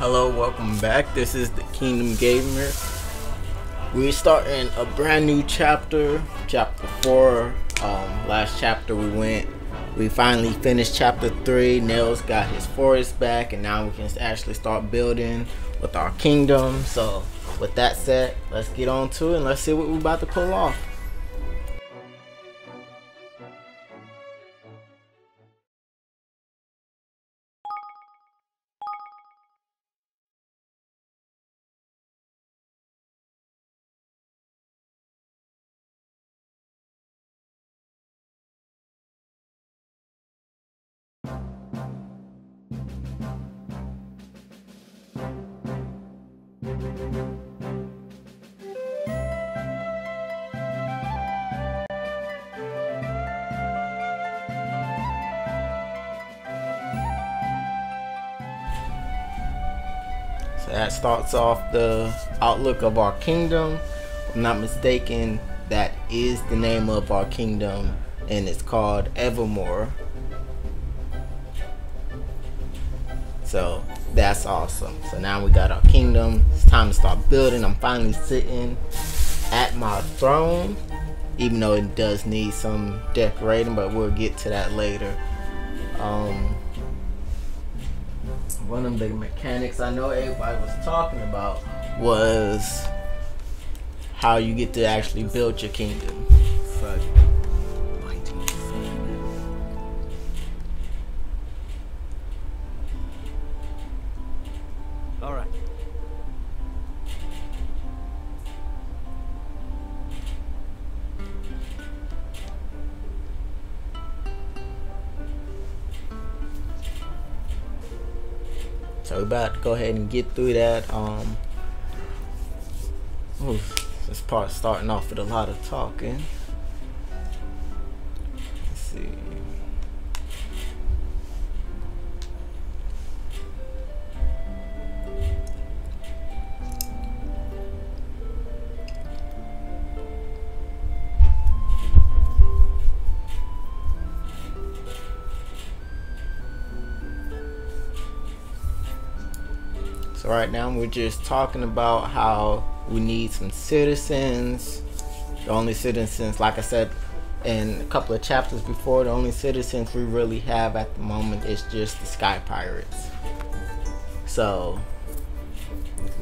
Hello, welcome back. This is the Kingdom Gamer. We're starting a brand new chapter, chapter four. Um, last chapter we went, we finally finished chapter three. Nails got his forest back, and now we can actually start building with our kingdom. So, with that said, let's get on to it and let's see what we're about to pull off. That starts off the outlook of our kingdom. If I'm not mistaken, that is the name of our kingdom, and it's called Evermore. So that's awesome. So now we got our kingdom. It's time to start building. I'm finally sitting at my throne, even though it does need some decorating, but we'll get to that later. Um, one of the mechanics I know everybody was talking about was how you get to actually build your kingdom. About to go ahead and get through that. Um, this part starting off with a lot of talking. Right now we're just talking about how we need some citizens. The only citizens, like I said in a couple of chapters before, the only citizens we really have at the moment is just the Sky Pirates. So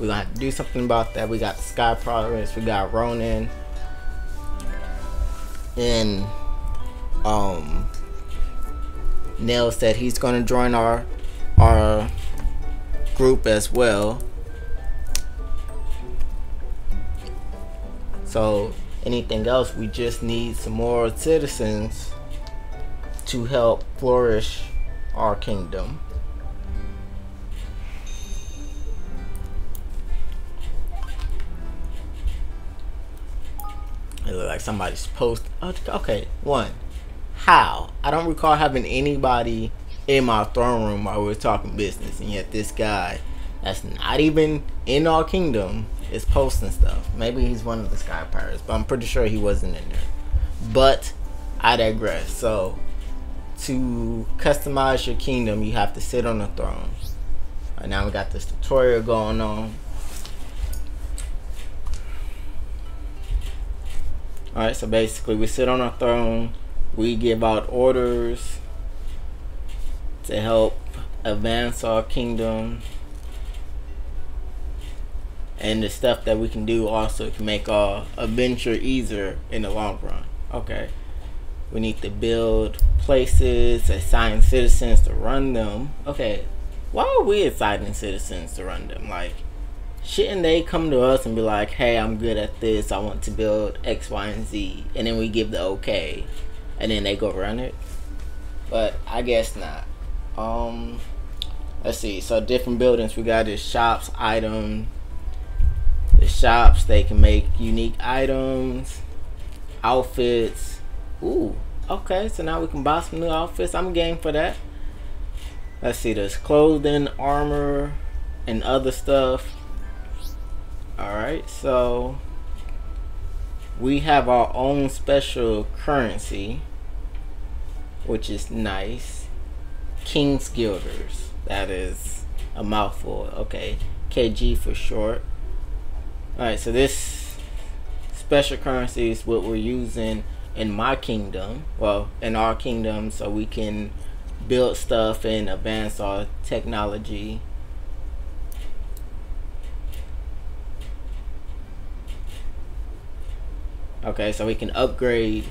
we're gonna have to do something about that. We got the Sky Pirates, we got Ronin, and um Nell said he's gonna join our our group as well. So anything else, we just need some more citizens to help flourish our kingdom. It look like somebody's post. Okay, one. How? I don't recall having anybody in my throne room while we are talking business, and yet this guy that's not even in our kingdom is posting stuff. Maybe he's one of the Sky Pirates, but I'm pretty sure he wasn't in there. But I digress. So, to customize your kingdom, you have to sit on the throne. Right now, we got this tutorial going on. Alright, so basically, we sit on our throne, we give out orders to help advance our kingdom and the stuff that we can do also can make our adventure easier in the long run. Okay. We need to build places, assign citizens to run them. Okay. Why are we assigning citizens to run them? Like, shouldn't they come to us and be like, hey, I'm good at this. I want to build X, Y, and Z. And then we give the okay. And then they go run it. But I guess not. Um, let's see. So different buildings. We got this shops, item, the shops they can make unique items. Outfits. Ooh okay. So now we can buy some new outfits. I'm game for that. Let's see. There's clothing armor and other stuff. All right so we have our own special currency which is nice king's guilders that is a mouthful. Okay, KG for short. All right, so this special currency is what we're using in my kingdom. Well, in our kingdom, so we can build stuff and advance our technology. Okay, so we can upgrade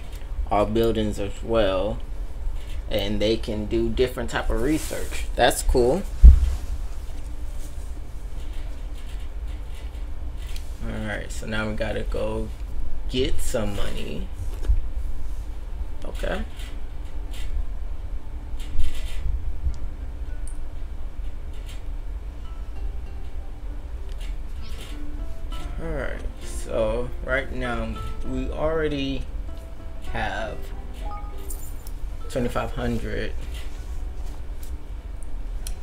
our buildings as well and they can do different type of research. That's cool. Alright, so now we gotta go get some money. Okay. Alright, so right now we already have 2500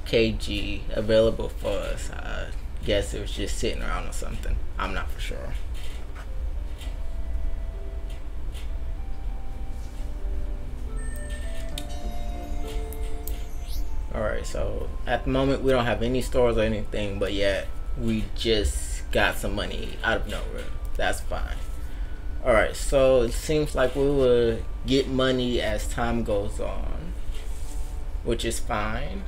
kg available for us. I guess it was just sitting around or something. I'm not for sure. Alright, so at the moment we don't have any stores or anything, but yet we just got some money out of nowhere. That's fine. Alright, so it seems like we will get money as time goes on, which is fine.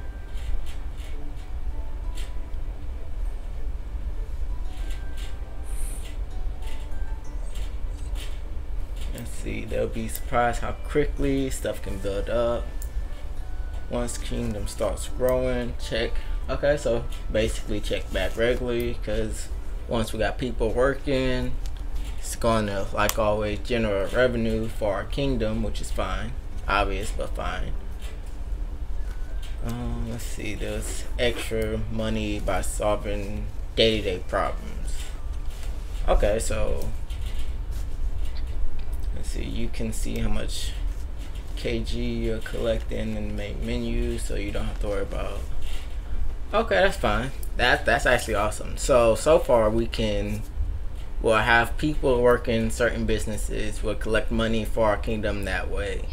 Let's see, they'll be surprised how quickly stuff can build up. Once kingdom starts growing, check. Okay, so basically check back regularly because once we got people working, it's going to, like always, generate revenue for our kingdom, which is fine. Obvious, but fine. Um, let's see, there's extra money by solving day-to-day -day problems. Okay, so let's see, you can see how much kg you're collecting in the main menu, so you don't have to worry about. Okay, that's fine. That that's actually awesome. So so far we can We'll have people working certain businesses. We'll collect money for our kingdom that way.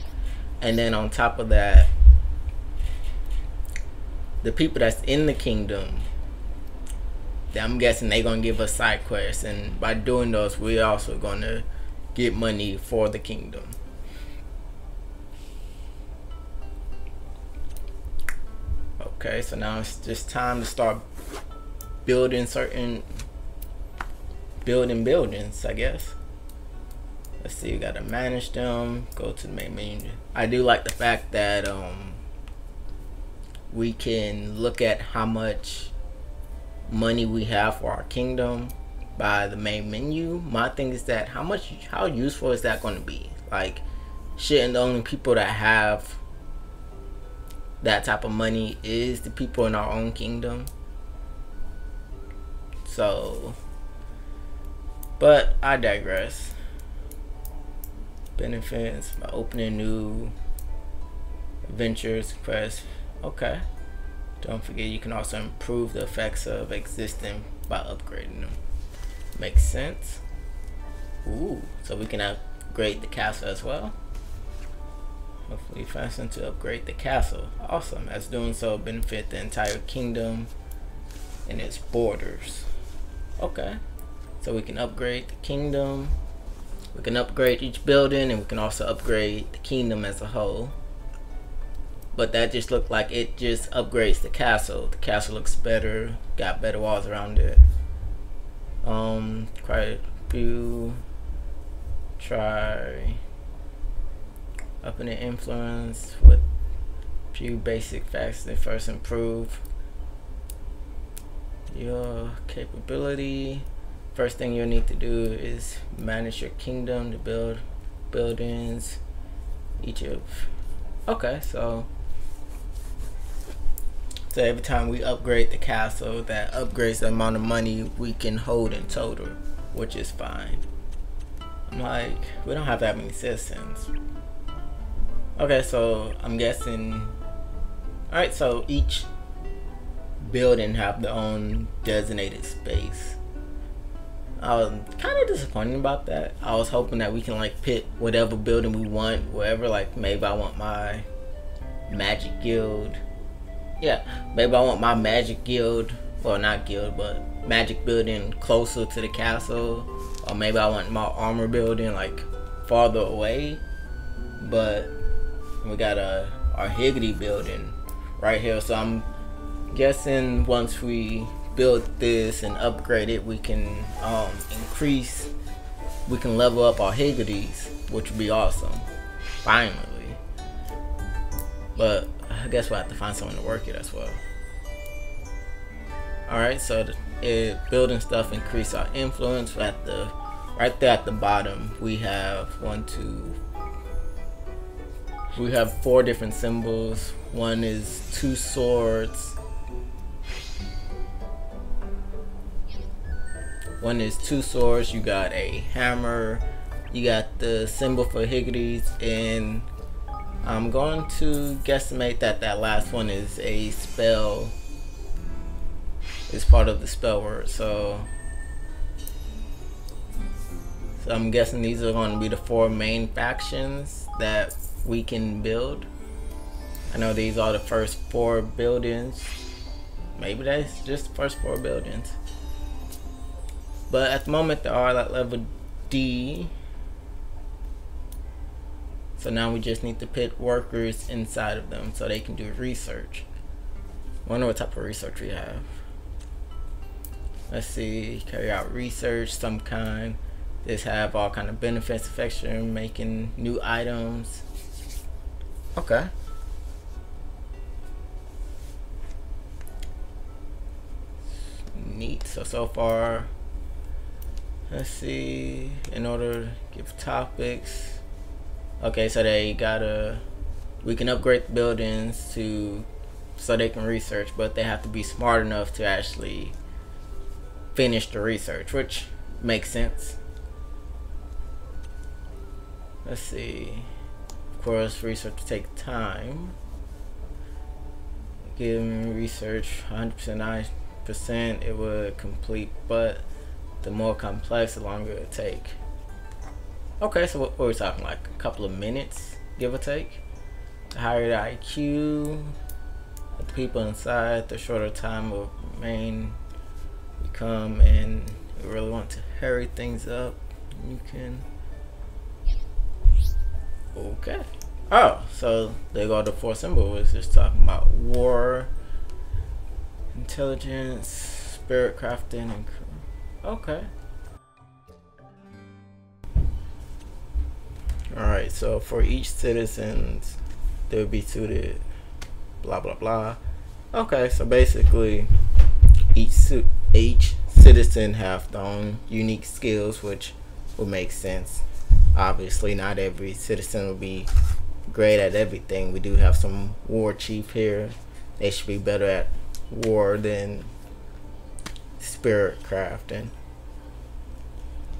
And then on top of that, the people that's in the kingdom, I'm guessing they're going to give us side quests. And by doing those, we're also going to get money for the kingdom. Okay, so now it's just time to start building certain building buildings, I guess. Let's see, you gotta manage them, go to the main menu. I do like the fact that um, we can look at how much money we have for our kingdom by the main menu. My thing is that how much, how useful is that to be? Like, shouldn't the only people that have that type of money is the people in our own kingdom? So, but I digress. Benefits by opening new ventures, quests. Okay. Don't forget you can also improve the effects of existing by upgrading them. Makes sense. Ooh, so we can upgrade the castle as well. Hopefully fasten to upgrade the castle. Awesome, as doing so benefit the entire kingdom and its borders. Okay. So we can upgrade the kingdom. We can upgrade each building and we can also upgrade the kingdom as a whole. But that just looked like it just upgrades the castle. The castle looks better, got better walls around it. Um, quite a few. Try upping the influence with few basic facts that first improve your capability first thing you'll need to do is manage your kingdom to build buildings each of okay so so every time we upgrade the castle that upgrades the amount of money we can hold in total which is fine. I'm like we don't have that many citizens. Okay so I'm guessing all right so each building have their own designated space I was kind of disappointed about that. I was hoping that we can like pick whatever building we want, wherever. Like maybe I want my Magic Guild yeah, maybe I want my magic guild, well not guild, but magic building closer to the castle, or maybe I want my armor building like farther away. But we got a our Higgledy building right here, so I'm guessing once we build this and upgrade it, we can um, increase, we can level up our Higgledies, which would be awesome. Finally. But I guess we'll have to find someone to work it as well. Alright, so it, building stuff increase our influence. At the right there at the bottom, we have one, two. We have four different symbols. One is two swords. One is two swords. You got a hammer. You got the symbol for Higgledies, and I'm going to guesstimate that that last one is a spell. Is part of the spell word. So, so I'm guessing these are going to be the four main factions that we can build. I know these are the first four buildings. Maybe that's just the first four buildings. But at the moment, they are at level D. So now we just need to put workers inside of them so they can do research. Wonder what type of research we have. Let's see, carry out research some kind. This have all kind of benefits, affection, making new items. Okay. Neat. So so far let's see in order to give topics. Okay so they gotta we can upgrade buildings to so they can research but they have to be smart enough to actually finish the research which makes sense. Let's see of course research take time. Give research 100% 9% it would complete but the more complex, the longer it take. Okay, so what, are we talking like a couple of minutes, give or take? The higher the IQ, the people inside, the shorter time will remain become, and you really want to hurry things up, you can. Okay. Oh, so they go to four symbol was just talking about war, intelligence, spirit crafting, and Okay. Alright, so for each citizen, they would be suited blah blah blah. Okay, so basically each each citizen have their own unique skills which would make sense. Obviously not every citizen will be great at everything. We do have some war chief here. They should be better at war than spirit crafting.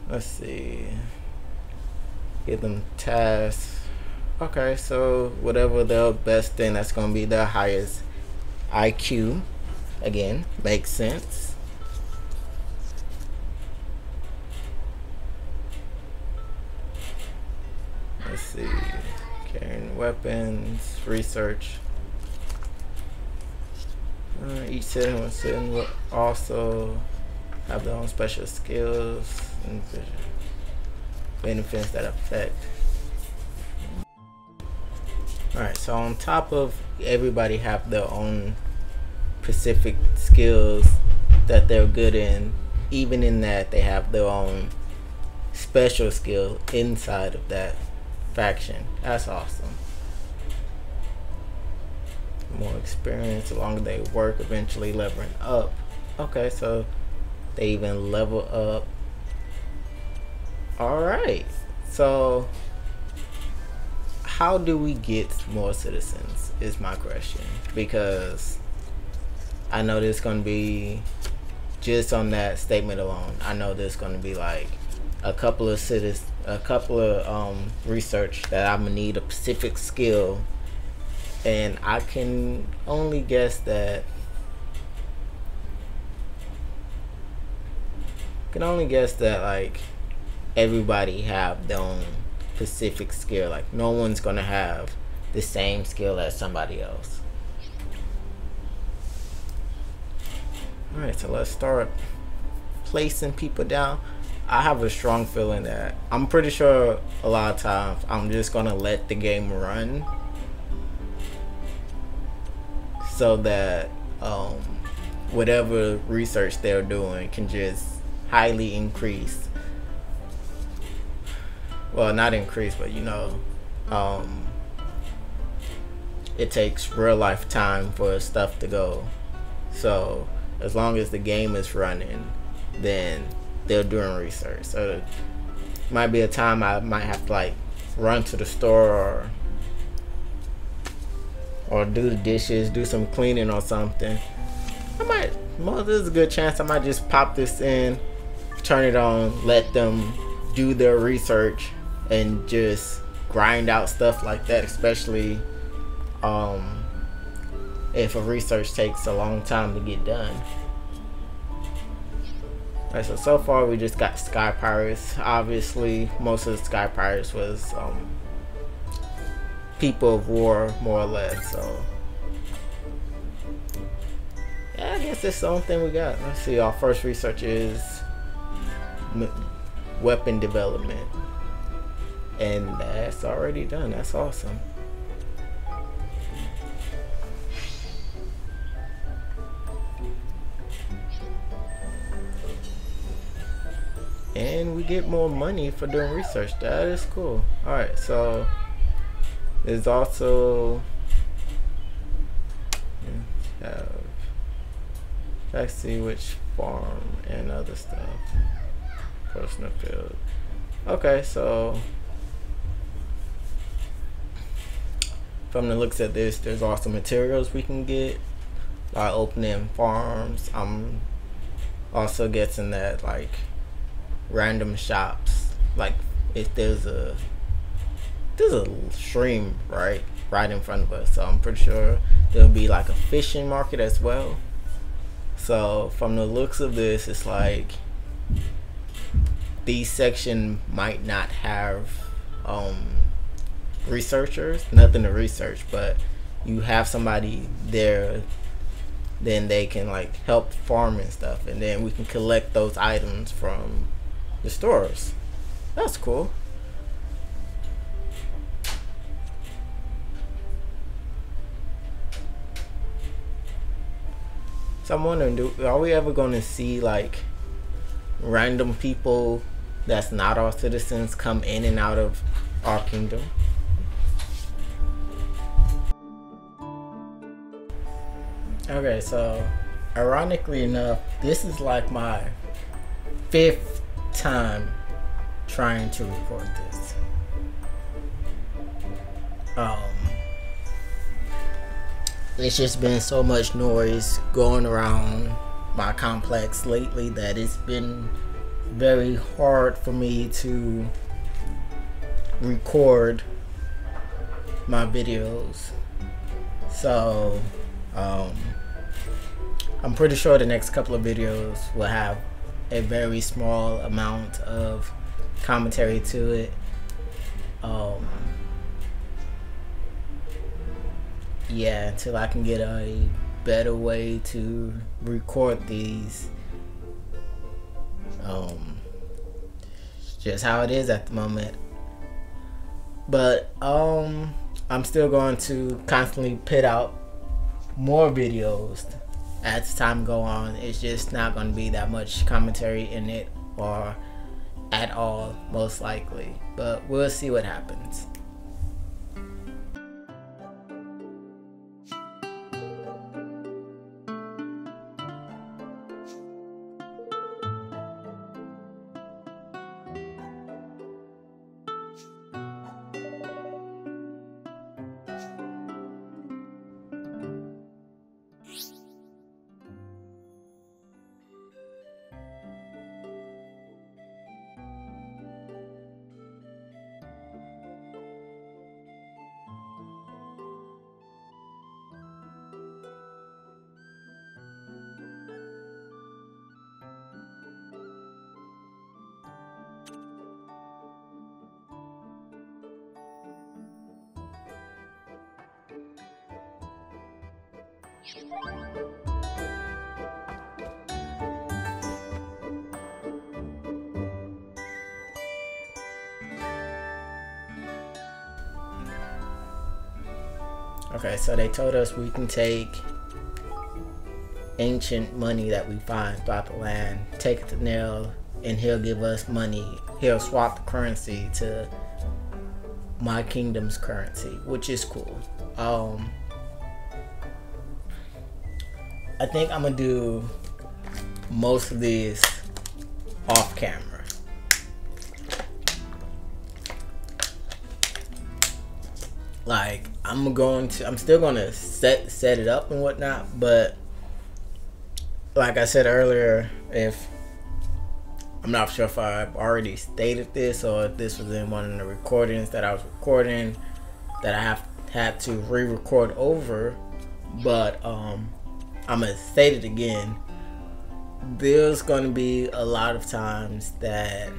Let's see. Give them tasks. Okay, so whatever the best thing that's gonna be the highest IQ. Again, makes sense. Let's see. Carrying weapons, research. Uh, each citizen will also have their own special skills and benefits that affect. Alright, so on top of everybody have their own specific skills that they're good in, even in that they have their own special skill inside of that faction. That's awesome more experience, the longer they work, eventually leveling up. Okay, so they even level up. Alright, so how do we get more citizens is my question. Because I know there's going to be, just on that statement alone, I know there's going to be like a couple of citizens, a couple of um, research that I'm to need a specific skill and I can only guess that can only guess that like everybody have their own specific skill. Like no one's gonna have the same skill as somebody else. All right, so let's start placing people down. I have a strong feeling that I'm pretty sure a lot of times I'm just gonna let the game run so that um, whatever research they're doing can just highly increase. Well, not increase, but you know, um, it takes real life time for stuff to go. So as long as the game is running, then they're doing research. So might be a time I might have to like run to the store or or do the dishes, do some cleaning or something. I might well there's a good chance I might just pop this in, turn it on, let them do their research and just grind out stuff like that, especially um, if a research takes a long time to get done. Alright, so so far we just got Sky Pirates. Obviously, most of the Sky Pirates was um, people of war, more or less. So, yeah, I guess that's the only thing we got. Let's see. Our first research is weapon development, and that's already done. That's awesome. and we get more money for doing research. That is cool. All right, so there's also have let's see which farm and other stuff. Personal field. Okay, so from the looks of this, there's also materials we can get by opening farms. I'm also getting that like random shops. Like if there's a there's a stream right right in front of us, so I'm pretty sure there'll be like a fishing market as well. So from the looks of this, it's like these section might not have um, researchers, nothing to research, but you have somebody there then they can like help farm and stuff and then we can collect those items from the stores. That's cool. So I'm wondering, do, are we ever going to see like random people that's not our citizens come in and out of our kingdom? Okay, so ironically enough, this is like my fifth time trying to record this. Um, it's just been so much noise going around my complex lately that it's been very hard for me to record my videos. So, um, I'm pretty sure the next couple of videos will have a very small amount of commentary to it. Um, yeah, until I can get a better way to record these. Um, just how it is at the moment. But um, I'm still going to constantly put out more videos as time go on, it's just not going to be that much commentary in it or at all, most likely. But we'll see what happens. So they told us we can take ancient money that we find throughout the land, take it to Nell, and he'll give us money. He'll swap the currency to my kingdom's currency, which is cool. Um, I think I'm gonna do most of these off camera. Like I'm going to, I'm still gonna set set it up and whatnot, but like I said earlier, if I'm not sure if I've already stated this or if this was in one of the recordings that I was recording that I have had to re-record over, but um, I'm gonna state it again. There's gonna be a lot of times that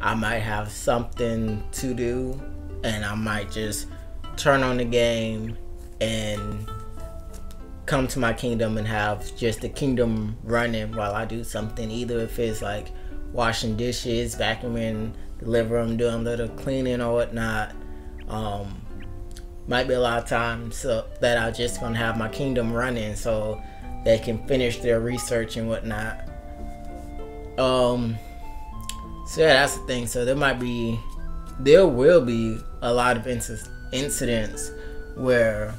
I might have something to do, and I might just turn on the game and come to my kingdom and have just the kingdom running while I do something. Either if it's like washing dishes, vacuuming the living room, doing a little cleaning or whatnot. Um, might be a lot of times so that I just gonna have my kingdom running so they can finish their research and whatnot. Um, so yeah, that's the thing. So there might be, there will be a lot of inc- incidents where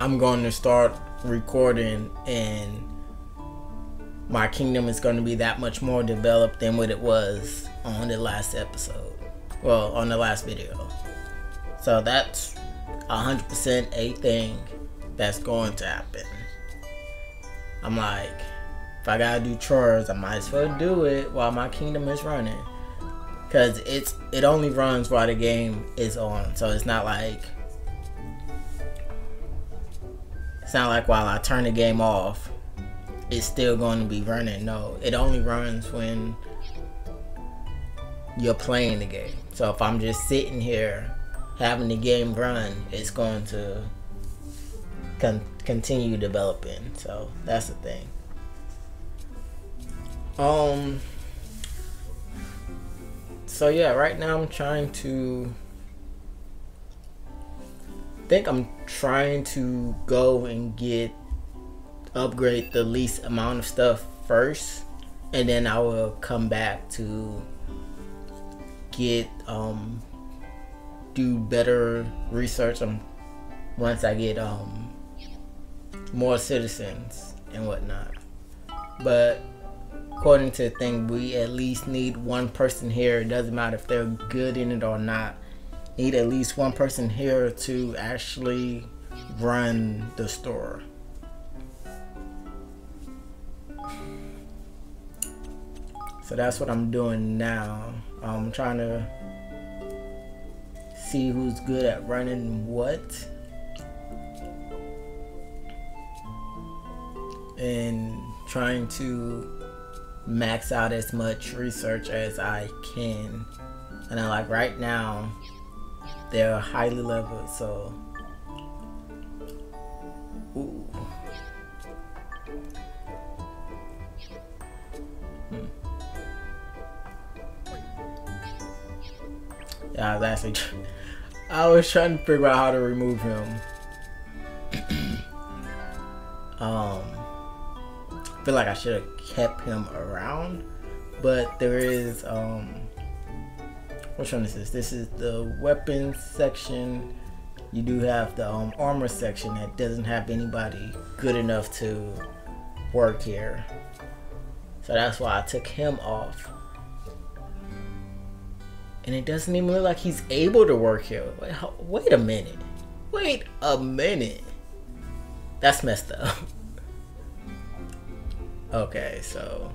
I'm going to start recording and my kingdom is going to be that much more developed than what it was on the last episode. Well, on the last video. So that's 100% a thing that's going to happen. I'm like, if I gotta do chores, I might as well do it while my kingdom is running. Cause it's it only runs while the game is on. So it's not like it's not like while I turn the game off, it's still going to be running. No, it only runs when you're playing the game. So if I'm just sitting here having the game run, it's going to con- continue developing. So that's the thing. Um. So yeah, right now I'm trying to think I'm trying to go and get upgrade the least amount of stuff first and then I will come back to get um do better research on once I get um more citizens and whatnot. But according to the thing, we at least need one person here. It doesn't matter if they're good in it or not need at least one person here to actually run the store. So that's what I'm doing now. I'm trying to see who's good at running what. And trying to max out as much research as I can. And I like right now, they're highly leveled, so. Ooh. Hmm. Yeah, I was actually. I was trying to figure out how to remove him. um, feel like I should have kept him around, but there is um which one is this? This is the weapons section. You do have the um, armor section that doesn't have anybody good enough to work here. So that's why I took him off. And it doesn't even look like he's able to work here. Wait, wait a minute. Wait a minute. That's messed up. okay, so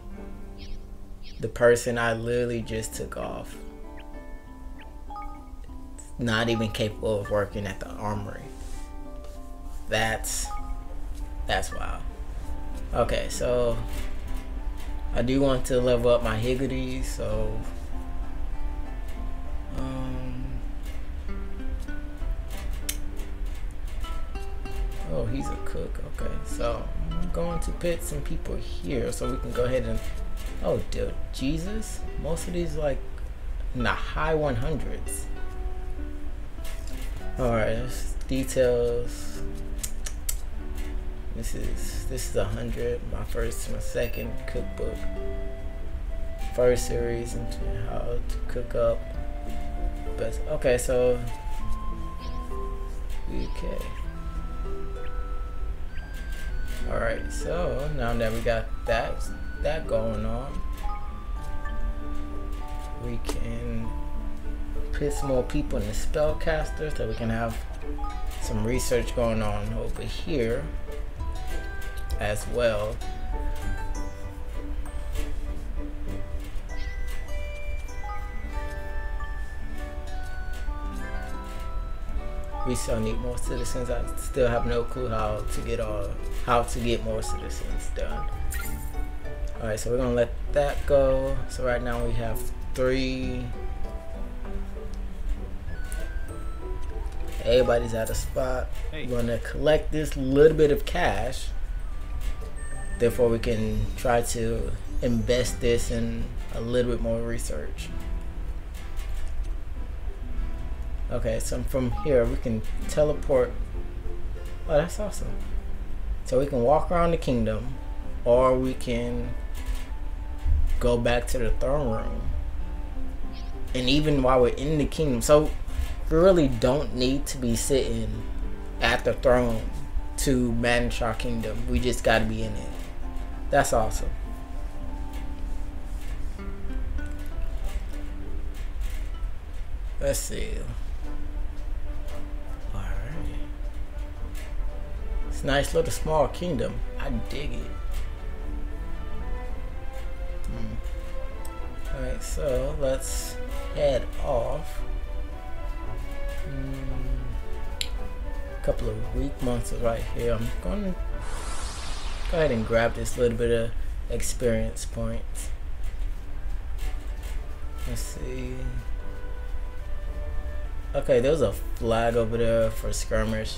the person I literally just took off not even capable of working at the armory. That's that's wild. Okay, so I do want to level up my Higgledy, so um Oh, he's a cook. Okay, so I'm going to put some people here so we can go ahead and oh dude Jesus most of these like in the high 100s Alright, details. This is this is a hundred. My first, my second cookbook. First series into how to cook up. But okay, so okay. Alright, so now that we got that that going on, we can put more people in the spellcaster so we can have some research going on over here as well. We still need more citizens. I still have no clue how to get all how to get more citizens done. Alright, so we're gonna let that go. So right now we have three Everybody's at a spot. Hey. We're gonna collect this little bit of cash Therefore, we can try to invest this in a little bit more research. Okay, so from here we can teleport. Oh, that's awesome. So we can walk around the kingdom, or we can go back to the throne room. And even while we're in the kingdom, so we really don't need to be sitting at the throne to manage our kingdom. We just got to be in it. That's awesome. Let's see. It's a nice little small kingdom. I dig it. Hmm. Alright, so let's head off. Hmm. couple of weak monsters right here. I'm going to go ahead and grab this little bit of experience points. Let's see. Okay, there's a flag over there for skirmish.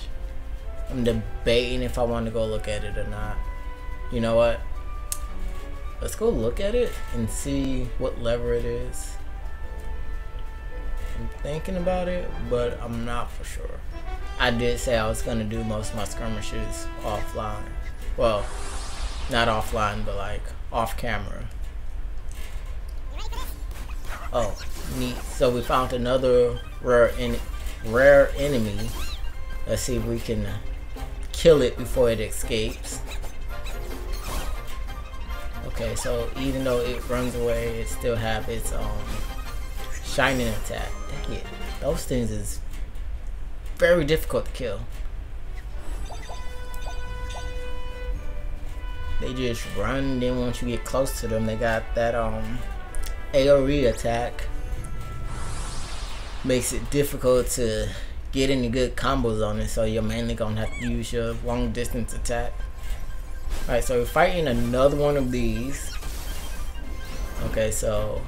I'm debating if I want to go look at it or not. You know what? Let's go look at it and see what lever it is. I'm thinking about it, but I'm not for sure. I did say I was going to do most of my skirmishes offline. Well, not offline, but like off camera. Oh, neat. So we found another rare en rare enemy. Let's see if we can kill it before it escapes. Okay, so even though it runs away, it still have its um shining attack. Dang it. Those things is very difficult to kill. they just run. Then once you get close to them, they got that um AoE attack. Makes it difficult to get any good combos on it, so you're mainly gonna have to use your long distance attack. Alright, so we're fighting another one of these. Okay, so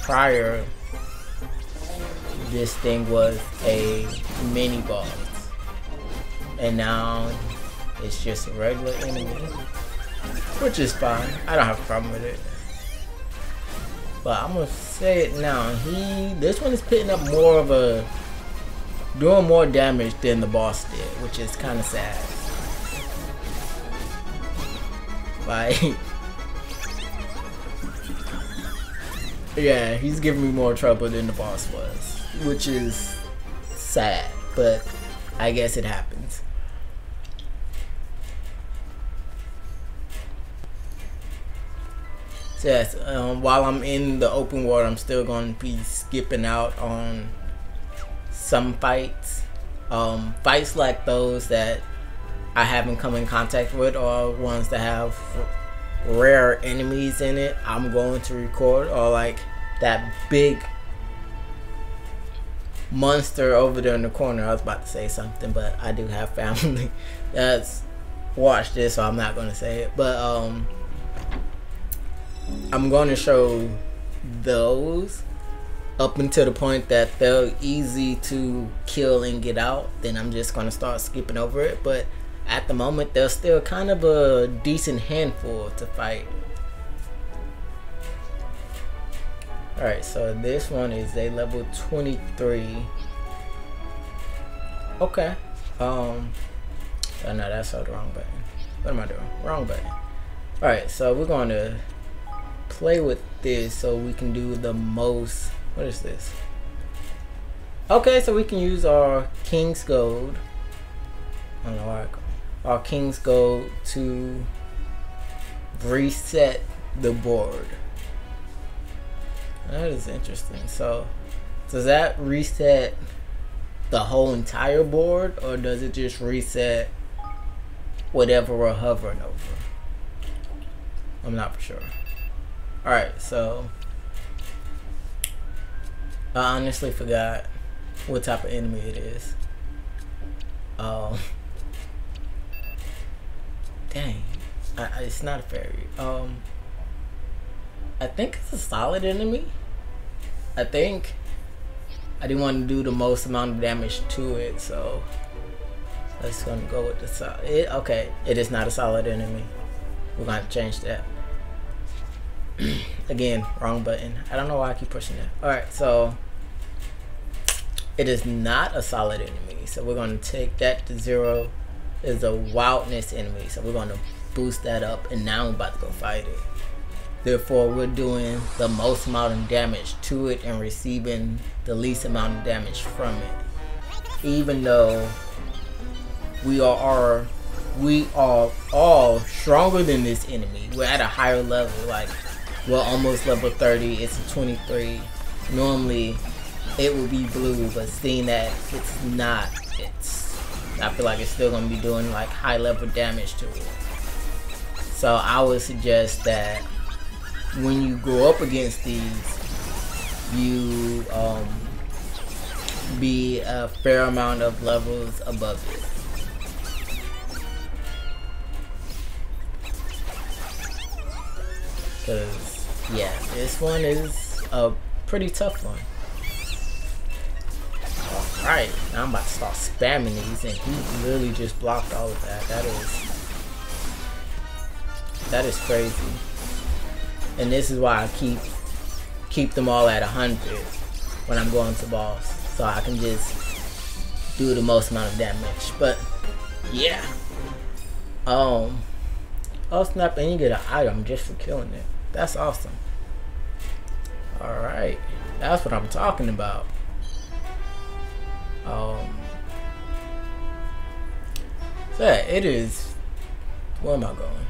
prior this thing was a mini boss. And now it's just a regular enemy. Which is fine. I don't have a problem with it. But I'm gonna say it now. He this one is picking up more of a doing more damage than the boss did, which is kinda sad. Like Yeah, he's giving me more trouble than the boss was. Which is sad, but I guess it happens. So yes, um, while I'm in the open world, I'm still going to be skipping out on some fights. Um, fights like those that I haven't come in contact with or ones that have rare enemies in it, I'm going to record. Or like that big monster over there in the corner. I was about to say something, but I do have family that's watched this, so I'm not going to say it. But um, I'm going to show those up until the point that they're easy to kill and get out. Then I'm just going to start skipping over it. But at the moment, they're still kind of a decent handful to fight. Alright, so this one is a level 23. Okay. Um. Oh no, that's the wrong button. What am I doing? Wrong button. All right, so we're going to play with this so we can do the most. What is this? Okay, so we can use our King's Gold. I don't know why. Our King's Gold to reset the board. That is interesting. So, does that reset the whole entire board, or does it just reset whatever we're hovering over? I'm not for sure. Alright, so I honestly forgot what type of enemy it is. Um, dang, I, it's not a fairy. Um, I think it's a solid enemy. I think I didn't want to do the most amount of damage to it, so let's gonna go with the solid. It, okay, it is not a solid enemy. We're gonna change that. Again, wrong button. I don't know why I keep pushing it. Alright, so it is not a solid enemy. So we're going to take that to zero. Is a wildness enemy. So we're going to boost that up. And now I'm about to go fight it. Therefore, we're doing the most amount of damage to it and receiving the least amount of damage from it. Even though we are we are all stronger than this enemy. We're at a higher level. Like well almost level 30 it's a 23 normally it will be blue but seeing that it's not it's I feel like it's still gonna be doing like high level damage to it so I would suggest that when you go up against these you um, be a fair amount of levels above it because yeah, this one is a pretty tough one. Alright, now I'm about to start spamming these and he literally just blocked all of that. That is that is crazy. And this is why I keep keep them all at 100 when I'm going to boss. So I can just do the most amount of damage. But yeah. Um Oh snap and you get an item just for killing it. That's awesome. Alright. That's what I'm talking about. Um so yeah, it is where am I going?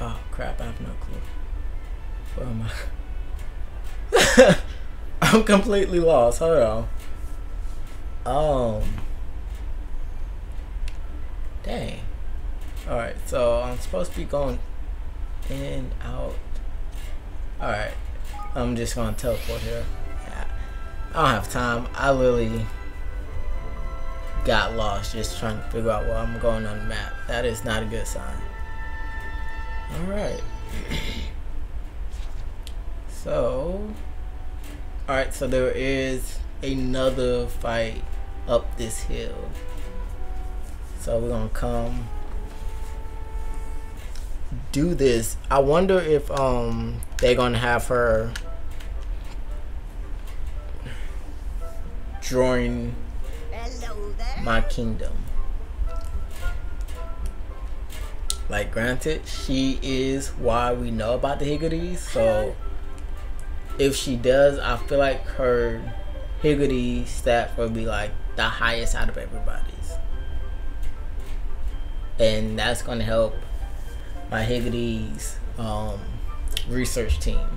Oh crap, I have no clue. Where am I? I'm completely lost. Hold on. Um Dang. Alright, so I'm supposed to be going in, out. Alright. I'm just gonna teleport here. I don't have time. I literally got lost just trying to figure out where I'm going on the map. That is not a good sign. Alright. so Alright, so there is another fight up this hill. So we're gonna come do this. I wonder if um they're gonna have her join my kingdom. Like granted, she is why we know about the Higgledies, so if she does, I feel like her Higgledy stat will be like the highest out of everybody's. And that's gonna help my Higgledy's um, research team.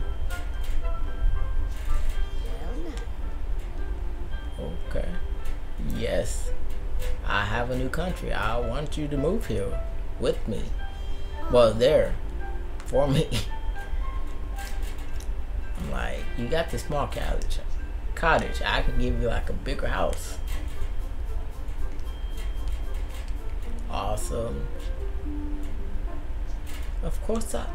Okay. Yes. I have a new country. I want you to move here with me. Well, there. For me. I'm like, you got the small cottage. Cottage. I can give you like a bigger house. Awesome. Of course I...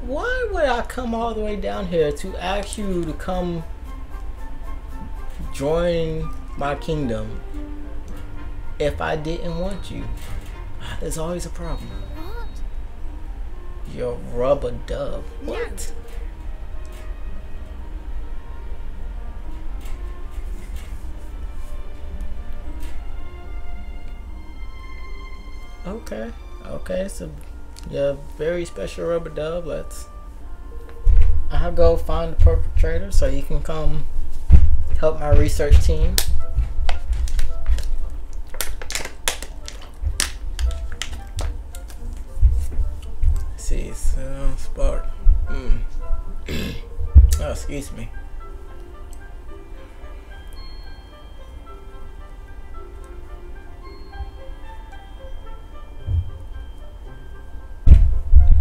Why would I come all the way down here to ask you to come join my kingdom if I didn't want you? There's always a problem. What? Your rubber dove. What? Okay. Okay, So, a yeah, very special rubber dove. Let's I'll go find the perpetrator so you can come help my research team. See, so spark. Mm. oh, excuse me.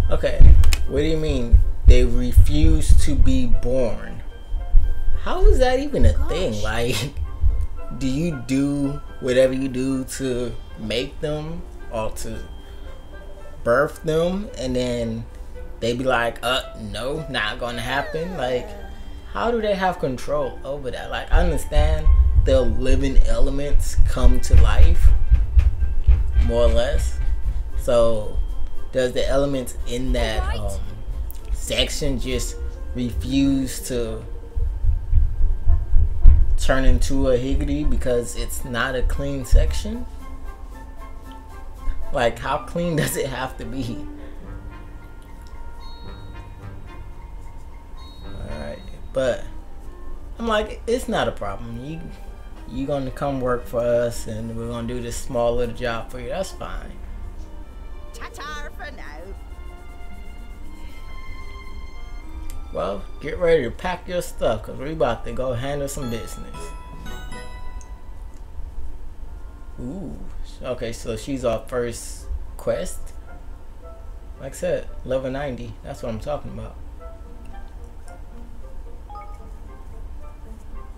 Okay, what do you mean they refuse to be born? How is that even a Gosh. thing? Like, do you do whatever you do to make them or to birth them and then they be like, uh, no, not gonna happen? Like, how do they have control over that? Like, I understand the living elements come to life, more or less. So, does the elements in that um, section just refuse to turn into a Higgledy because it's not a clean section? Like, how clean does it have to be? Alright, but I'm like, it's not a problem. You you gonna come work for us and we're gonna do this small little job for you. That's fine. Ta-ta for now. Well, get ready to pack your stuff because we about to go handle some business. Ooh. Okay, so she's our first quest. Like I said, level 90. That's what I'm talking about.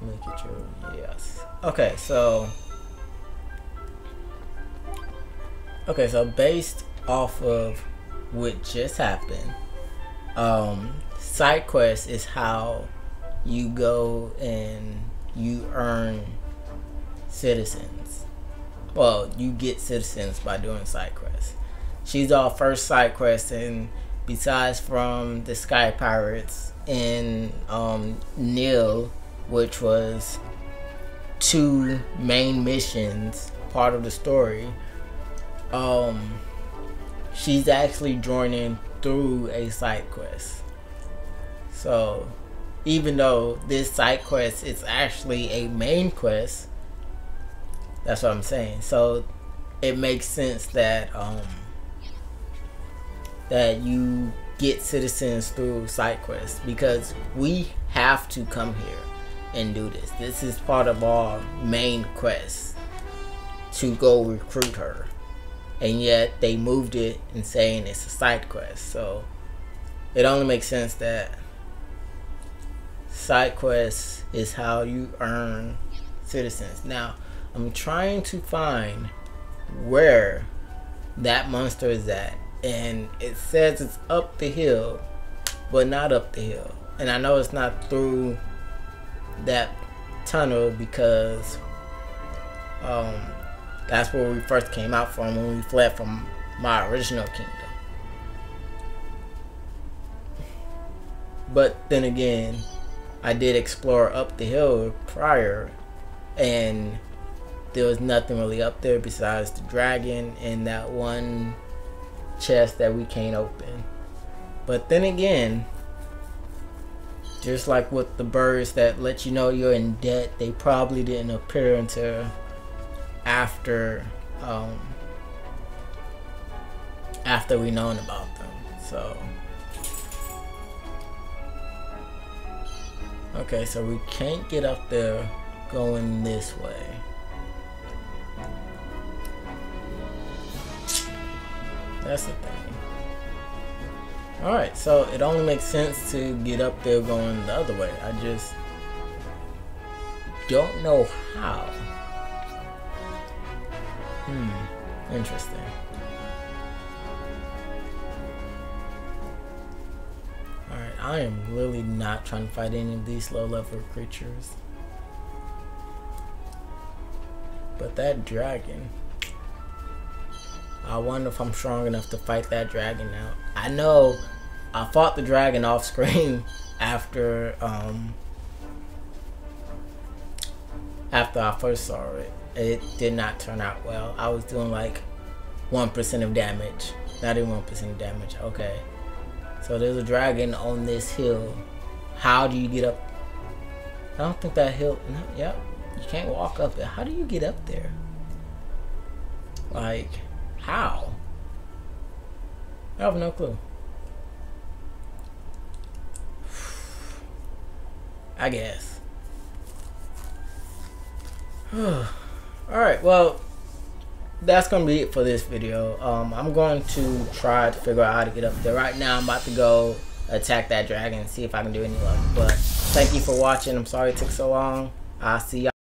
Make it true. Yes. Okay, so... Okay, so based off of what just happened. Um, side quest is how you go and you earn citizens. Well, you get citizens by doing side quests. She's our first side quest, and besides from the Sky Pirates and um, Neil, which was two main missions, part of the story. Um, she's actually joining through a side quest. So, even though this side quest is actually a main quest, that's what I'm saying. So, it makes sense that um, that you get citizens through side quests because we have to come here and do this. This is part of our main quest to go recruit her and yet they moved it and saying it's a side quest. So it only makes sense that side quests is how you earn citizens. Now I'm trying to find where that monster is at, and it says it's up the hill, but not up the hill. And I know it's not through that tunnel because um, that's where we first came out from when we fled from my original kingdom. But then again, I did explore up the hill prior, and there was nothing really up there besides the dragon and that one chest that we can't open. But then again, just like with the birds that let you know you're in debt, they probably didn't appear until after um, after we known about them. So okay, so we can't get up there going this way. That's the thing. Alright, so it only makes sense to get up there going the other way. I just don't know how. Hmm. Interesting. Alright, I am really not trying to fight any of these low level creatures. But that dragon. I wonder if I'm strong enough to fight that dragon now. I know I fought the dragon off screen after um after I first saw it it did not turn out well. I was doing like 1% of damage. Not even 1% of damage. Okay. So there's a dragon on this hill. How do you get up? I don't think that hill. No, yep. You can't walk up it. How do you get up there? Like, how? I have no clue. I guess. Alright, well, that's going to be it for this video. Um, I'm going to try to figure out how to get up there. Right now, I'm about to go attack that dragon and see if I can do any luck. But thank you for watching. I'm sorry it took so long. I'll see y'all.